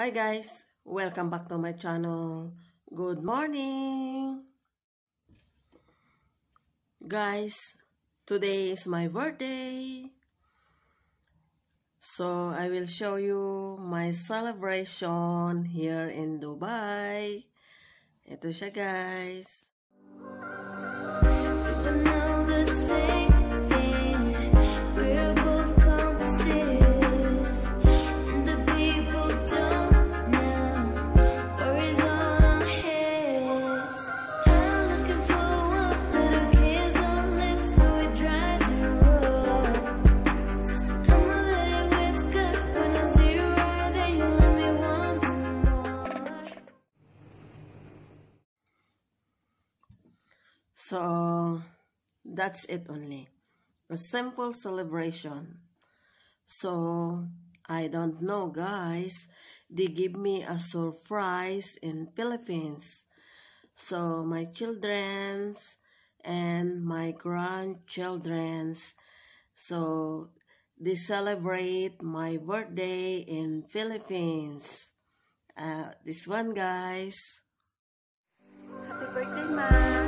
Hi guys! Welcome back to my channel. Good morning! Guys, today is my birthday. So, I will show you my celebration here in Dubai. Ito siya guys. So, that's it only. A simple celebration. So, I don't know guys. They give me a surprise in Philippines. So, my children's and my grandchildren's. So, they celebrate my birthday in Philippines. Uh, this one guys. Happy birthday, Ma!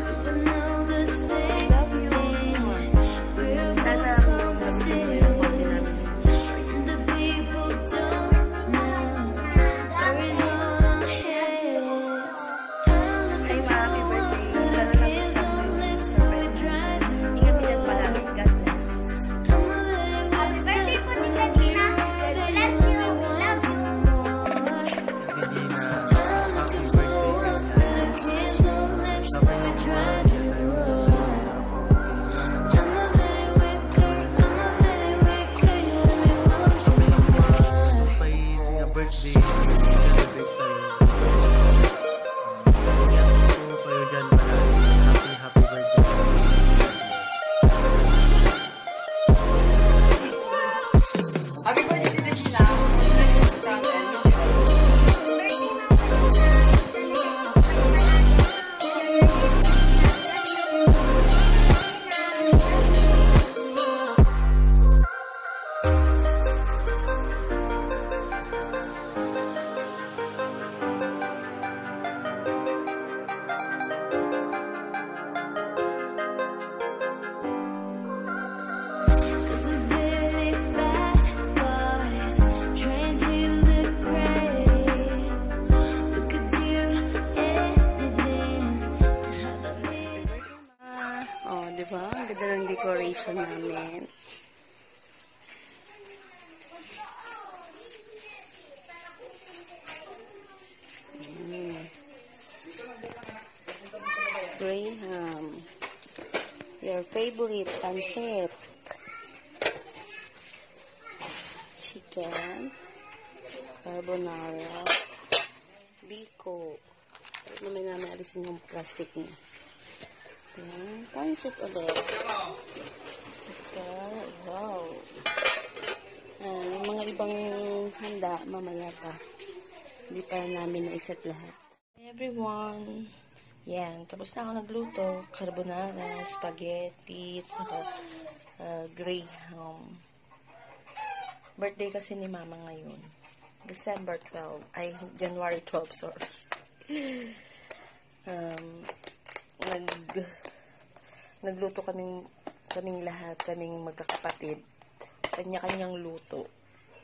Ng decoration namin. Mm. Graham. Your favorite pancit. Chicken. Carbonara. Biko. Ito naman namin alisin yung plastic niya. Ayan, pancit ulit. Saka, wow. Ayan, yung mga ibang handa, mamaya pa. Hindi pa namin naiset lahat. Hi everyone! Yan, tapos na ako nagluto. Carbonara, spaghetti, saka uh, graham. Birthday kasi ni mama ngayon. December 12. Ay, January 12, sorry. um, nag nagluto kaming kaming lahat, kaming magkakapatid. Kanya-kanyang luto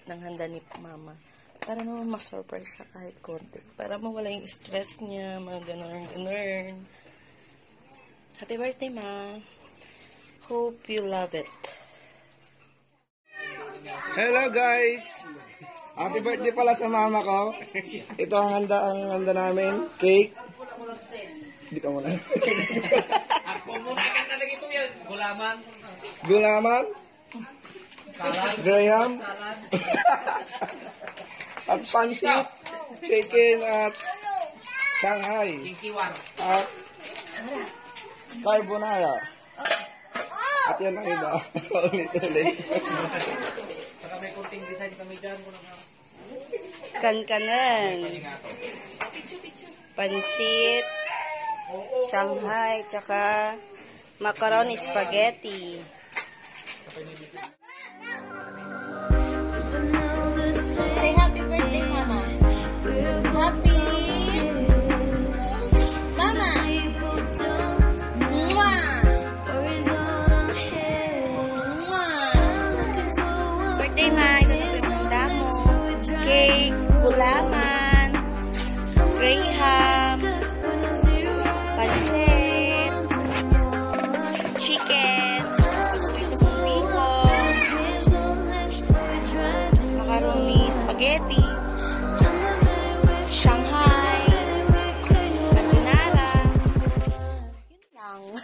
ng handa ni mama. Para naman ma-surprise siya kahit konti. Para mawala yung stress niya, mga ganun-ganun. Happy birthday, ma. Hope you love it. Hello guys! Happy birthday pala sa mama ko. Ito ang handa ang handa namin. Cake. Hindi ka muna. Gulaman. Gulaman. Graham. at pansit. Chicken at Shanghai. Kinkiwan. At carbonara. At yan ang iba. Ulit-ulit. Saka may kunting design kami dyan. Kankanan, pansit, Shanghai, tsaka macaroni spaghetti. Spaghetti, Shanghai, carbonara. Yun lang.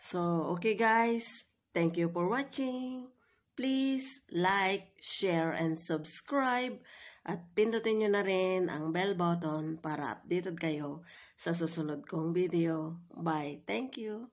So, okay guys, thank you for watching. Please like, share, and subscribe. At pindutin nyo na rin ang bell button para updated kayo sa susunod kong video. Bye. Thank you.